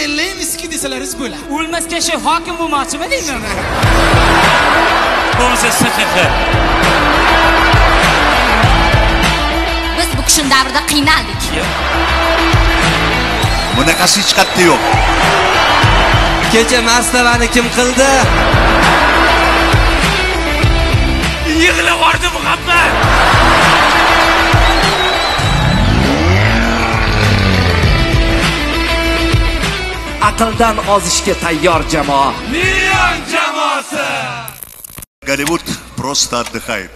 o'laringiz bo'ladi o'lmasga shu hokim bo'lmoqchimi deyman bo'lmasa SXX. Biz bu kishini davrida qiynaldik. bunaqasi hech qayerda yo'q kecha mastavani kim qildi Yig'lab yubordim hamma. Aqldan ozishga tayyor jamoa Million jamoasi. Gollivud просто отдыхает